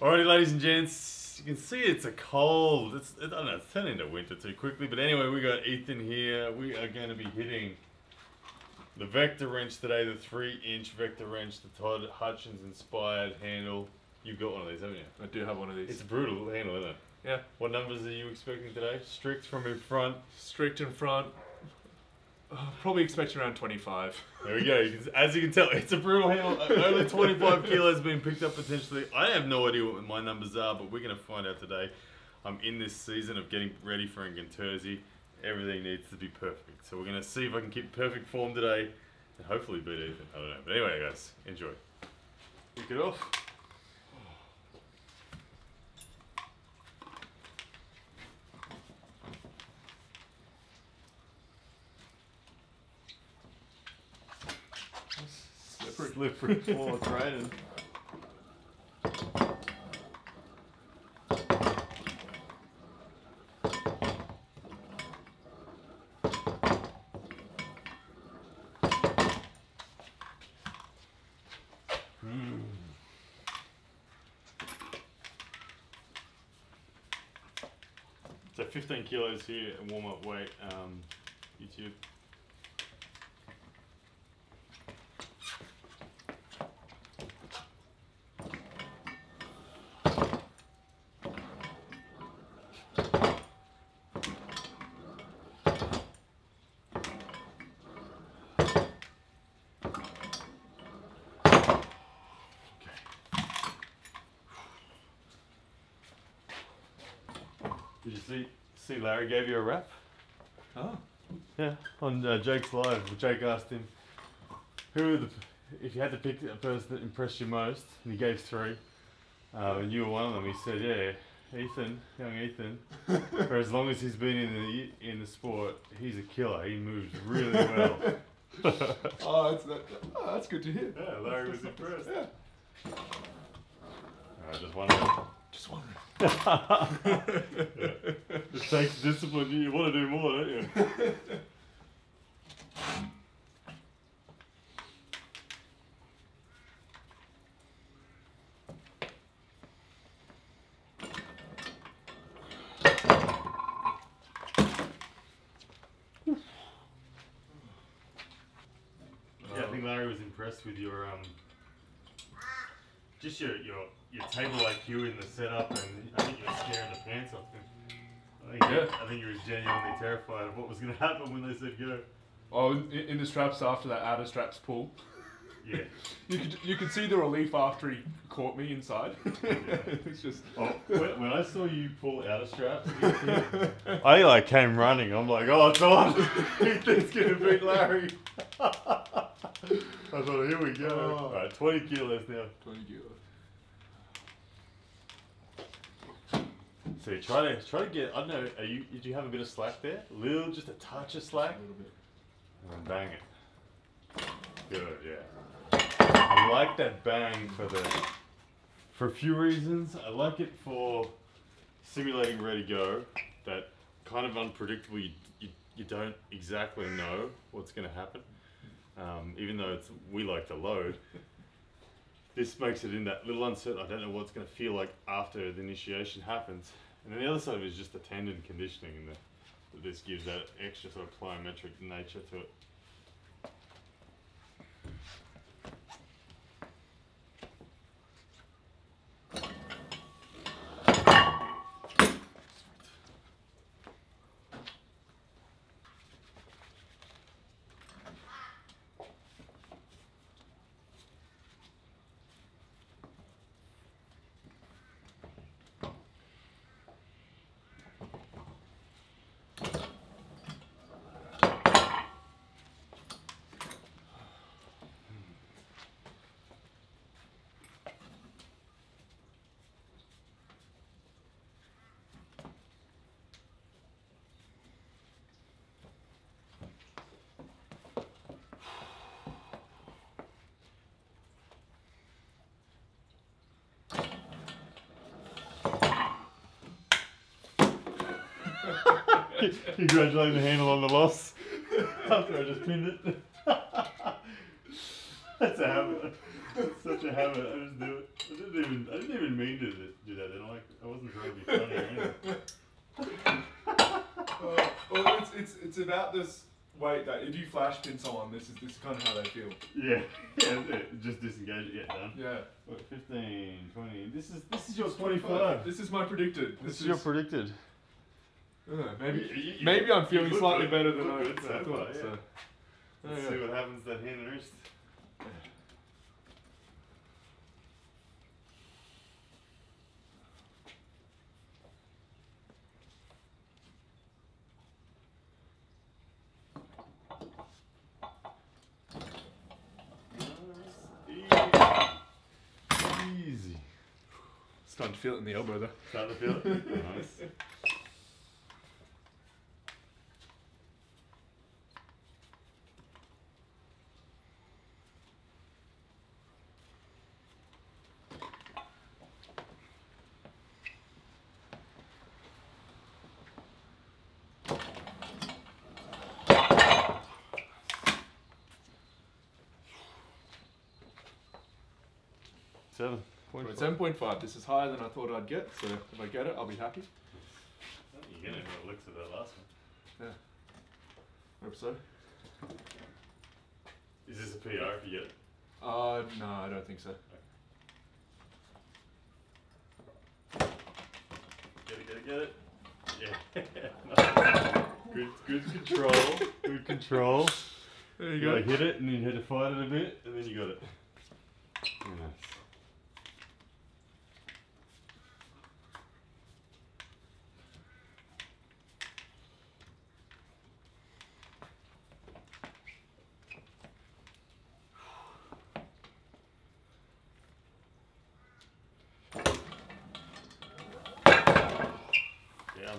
Alrighty, ladies and gents, you can see it's a cold. It's I don't know, it's turning into winter too quickly. But anyway, we got Ethan here. We are going to be hitting the Vector wrench today, the three-inch Vector wrench, the Todd Hutchings inspired handle. You've got one of these, haven't you? I do have one of these. It's a brutal handle, isn't it? Yeah. What numbers are you expecting today? Strict from in front. Strict in front. Uh, probably expecting around 25. There we go. As you can tell, it's a brutal handle. Only 25 kilos being picked up potentially. I have no idea what my numbers are, but we're going to find out today. I'm in this season of getting ready for Engin Terzi. Everything needs to be perfect. So we're going to see if I can keep perfect form today and hopefully beat Ethan. I don't know. But anyway, guys, enjoy. Kick it off. Slippery. Floor. So 15 kilos here and warm up weight, um, YouTube. You see see Larry gave you a rap? Oh. Yeah, on uh, Jake's live. Jake asked him, "Who the if you had to pick a person that impressed you most?" And he gave three, uh, and you were one of them. He said, "Yeah, Ethan, young Ethan. For as long as he's been in the in the sport, he's a killer. He moves really well." Oh, that's, that, oh, that's good to hear. yeah, Larry was impressed. Yeah. I just wondering. Just wondering. It takes discipline. You want to do more, don't you? Yeah, I think Larry was impressed with your um, just your your your table IQ in the setup, and I think you were scaring the pants off him. I think, Yeah. I think you was terrified of what was going to happen when they said go. Oh, in, in the straps after that outer straps pull. Yeah. You could you could see the relief after he caught me inside. it's just Oh, when, when I saw you pull out a strap, I like came running. I'm like, oh, it's on. Ethan's gonna beat Larry. I thought, here we go. Oh. All right, 20 kilos now. 20 kilos. So you try to try to get. I don't know. Are you? Did you have a bit of slack there? A Little, just a touch of slack, A little bit. and then bang it. Good, yeah. I like that bang for the for a few reasons. I like it for simulating ready go. That kind of unpredictable. You, you, you don't exactly know what's going to happen. Um, even though it's we like to load. This makes it in that little uncertain. I don't know what's going to feel like after the initiation happens. And then the other side of it is just the tendon conditioning, and the, this gives that extra sort of plyometric nature to it. Congratulating the handle on the loss. After I just pinned it. That's a habit. It's such a habit. I just do it. I didn't even I didn't even mean to do that. Then like I wasn't trying to be funny or anything. Uh, well, it's, it's it's about this weight that if you flash pin someone, this is this is kind of how they feel. Yeah, yeah, it. Just disengage it. Yeah, done. Yeah. What, 15, 20. This is this is your 25. This is my predicted. This is your predicted. Maybe You- you- maybe I'm feeling slightly good. better than I, good so thought. So. yeah. Oh, Let's yeah. see what happens to that hand and wrist. Easy. Easy. Starting to feel it in the elbow though. Starting to feel it? nice. 7.5. This is higher than I thought I'd get, so if I get it, I'll be happy. You're getting the looks of that last one. Yeah. hope so. Is this a PR if you get it? Uh, no, I don't think so. Get it, get it, get it. Yeah. good, good control. Good control. There you, you go. Hit it and then you had to fight it a bit and then you got it. Nice.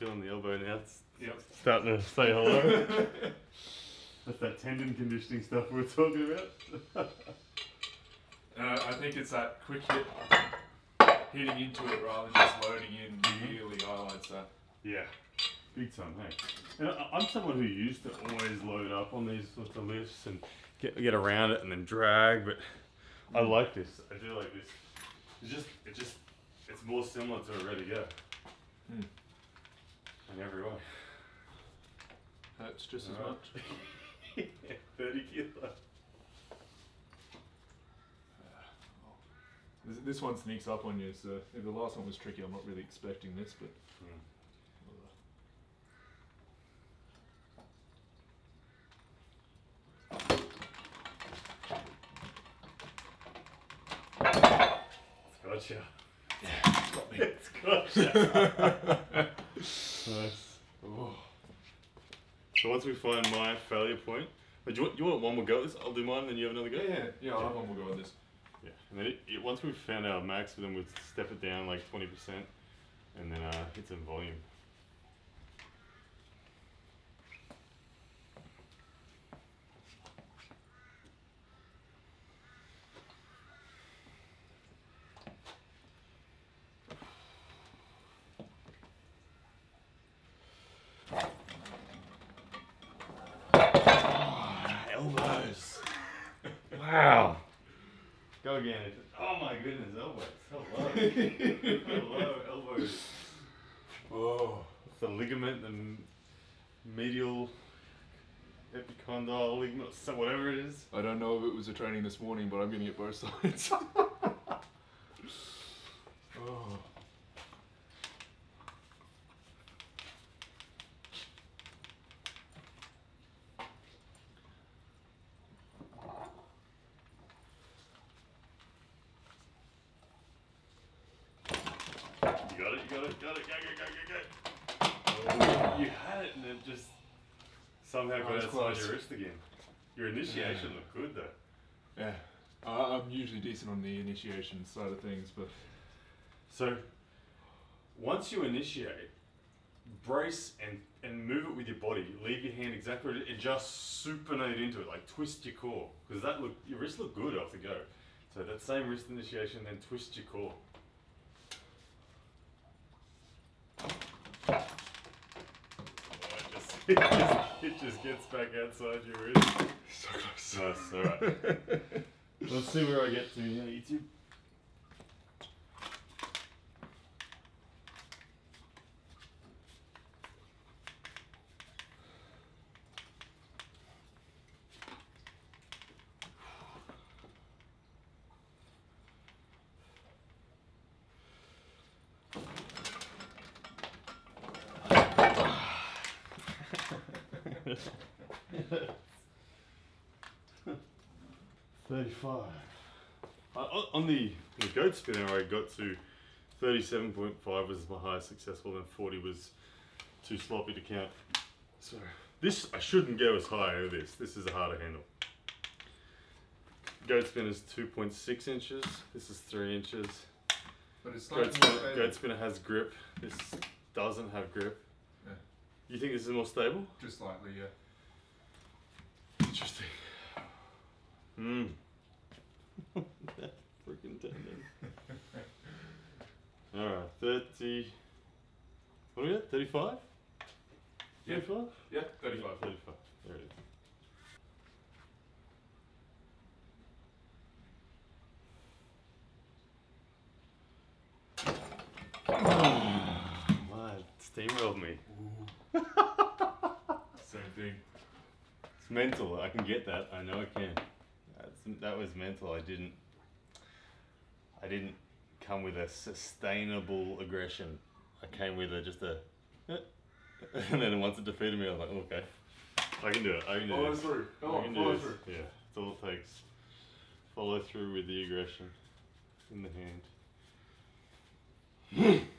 Feeling the elbow now. It's Yep. starting to say hello. That's that tendon conditioning stuff we were talking about. Uh, I think it's that quick hit, hitting into it rather than just loading in really highlights that. yeah, big time, hey. And I- I'm someone who used to always load up on these sorts of lifts and get get around it and then drag, but I like this. I do like this. It's just, it just, it's more similar to a ready go Hmm. In every way. Hurts just as Alright. much. 30 kilos. Uh, this, this one sneaks up on you, so if the last one was tricky, I'm not really expecting this, but. Gotcha. it's gotcha. nice. Oh. So once we find my failure point, but do you want, you want one more go at this? I'll do mine, then you have another go. Yeah, yeah, yeah. I'll have one more go at this. Yeah. And then it, it, once we've found our max, then we'll step it down like twenty percent, and then uh, hit some volume. Wow. Go again. Oh my goodness, elbows. Hello. Hello, elbows. Oh. It's the ligament and medial epicondyle ligament, so whatever it is. I don't know if it was a training this morning, but I'm gonna get both sides. it, you got it, got it, got it, got it, got it, got. You had it and it just somehow got it's outside close. your wrist again. Your initiation looked good though. Yeah. I I'm usually decent on the initiation side of things, but So once you initiate, brace and, and move it with your body. Leave your hand exactly where it and just supinate into it, like twist your core. Because that look your wrist looked good off the go. So that same wrist initiation, then twist your core. Oh, it, just, it, just, it just gets back outside your wrist. so close. Nice, alright. Let's see where I get to here, YouTube. Thirty-five. Uh, on- on the, the goat spinner, I got to thirty-seven point five was my highest successful, and forty was too sloppy to count. So this I shouldn't go as high as this. This is a harder handle. Goat spinner is two point six inches. This is three inches. But it's Goat spinner, goat spinner has grip. This doesn't have grip. Yeah. You think this is more stable? Just slightly, yeah. Interesting. Hmm. that freaking tendon. Alright, 30. What are we at? 35? Yeah. 35? Yeah, 35. 35. There it is. My steamrolled me. Same thing. It's mental. I can get that. I know I can. That's, that was mental. I didn't. I didn't come with a sustainable aggression. I came with a just a. And then once it defeated me, I was like, oh, okay, I can do it. I can do Follow this. through. Come I on, follow this. through. Yeah, that's all it takes. Follow through with the aggression in the hand.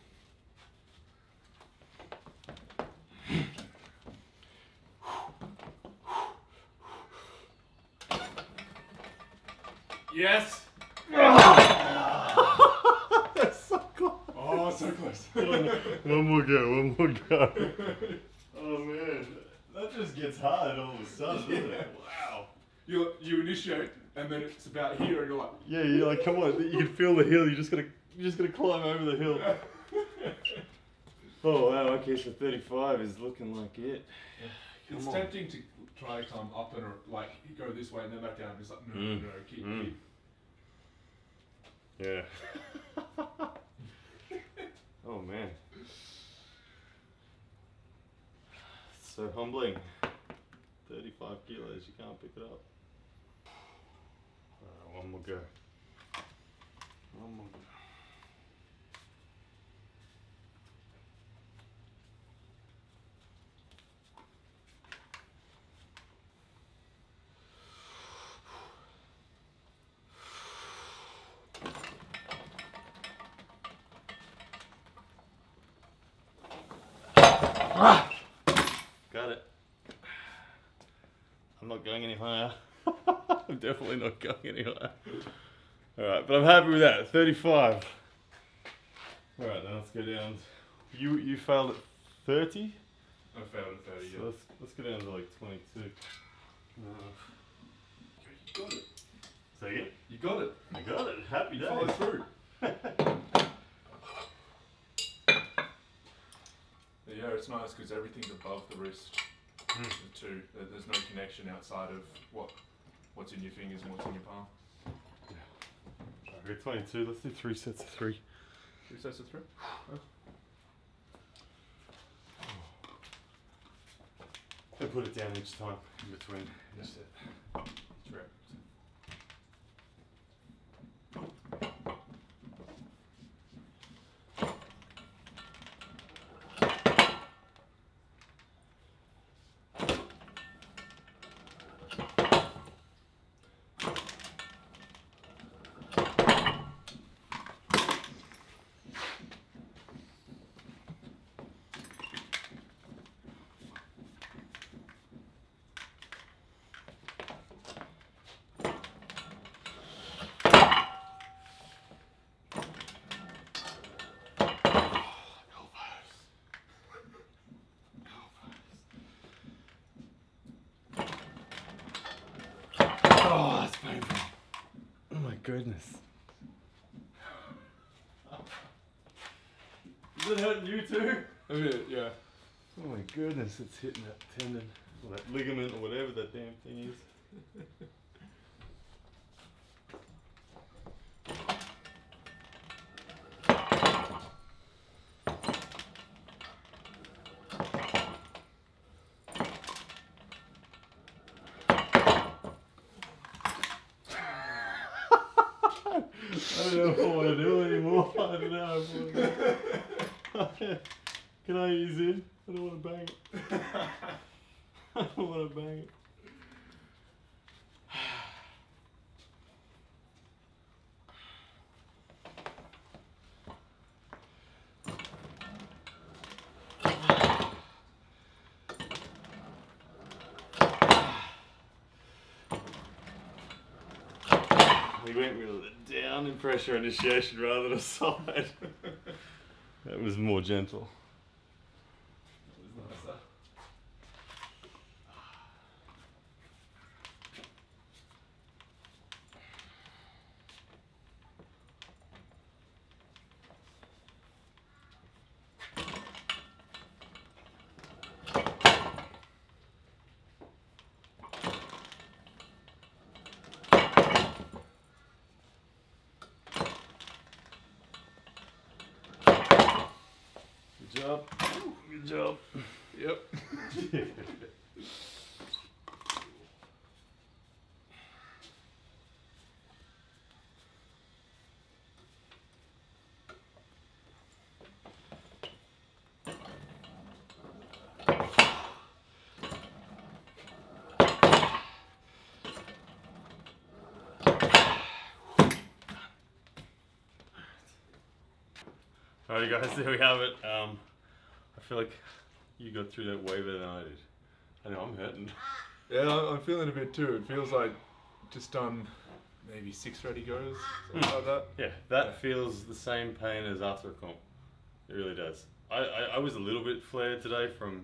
Yes! That's so close. Oh, so close. one more go, one more go. Oh man, that just gets hard all of a sudden, doesn't it? Wow. you, you initiate, and then it's about here, and you're like, Yeah, you're like, come on, you can feel the hill. You just gotta, you just gotta climb over the hill. Oh wow, okay, so 35 is looking like it. it's on. tempting to try to climb up and like go this way and then back down. It's like, no, no, Mm. no, keep, Mm. keep. Yeah. oh man. So humbling. 35 kilos, you can't pick it up. One more go. One more go. Got it. I'm not going any higher. I'm definitely not going any higher. Alright, but I'm happy with that. 35. Alright, now let's go down. You you failed at 30? I failed at 30, So yeah. let's, let's go down to like 22. You got it. Say again? You got it. I got it. Happy Follow days. through. Yeah, it's nice because everything's above the wrist. Hmm. Two. There- There's no connection outside of what what's in your fingers and what's in your palm. Yeah. 22. Let's do three sets of three. Three sets of three. And oh. put it down each time in between each set. Each rep. Oh, that's painful. Oh my goodness. Is it hurting you too? Oh, yeah, yeah. Oh my goodness, it's hitting that tendon, or that ligament, or whatever that damn thing is. I don't know if I want to do it anymore. I don't know. If I wanna... Can I ease in? I don't want to bang it. I don't want to bang it. We went really down in pressure initiation rather than side. that was more gentle. That was nicer. Good job. Good job. Yep. Alright, guys, there we have it. Um, feel like you got through that way better than I did. I know I'm hurting. Yeah, I'm feeling a bit too. It feels like just done maybe six ready goes, something like that. Yeah, that feels the same pain as after a comp. It really does. I, I, I was a little bit flared today from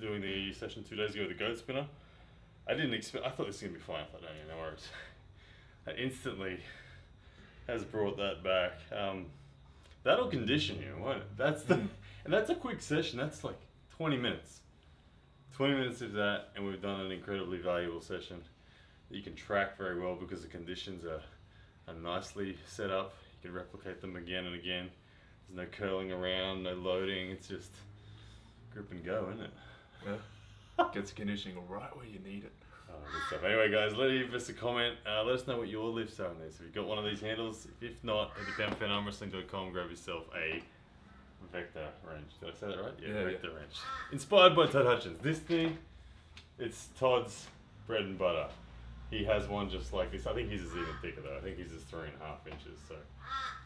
doing the session two days ago with the goat spinner. I didn't expect. I thought this was gonna be fine. I thought, no, no worries. That instantly has brought that back. Um, that'll condition you, won't it? That's the, and that's a quick session. That's like 20 minutes. 20 minutes of that, and we've done an incredibly valuable session that you can track very well because the conditions are, are nicely set up. You can replicate them again and again. There's no curling around, no loading. It's just grip and go, isn't it? Yeah. Gets conditioning right where you need it. Oh, good stuff. Anyway, guys, let leave us a comment. Uh, let us know what your lifts are on this. If you've got one of these handles, if not, head to PoundForPoundArmWrestling.com, grab yourself a Vector wrench. Did I say that right? Yeah, yeah Vector yeah. wrench. Inspired by Todd Hutchings. This thing, it's Todd's bread and butter. He has one just like this. I think his is even thicker though. I think his is three and a half inches. So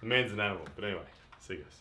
the man's an animal. But anyway, see you guys.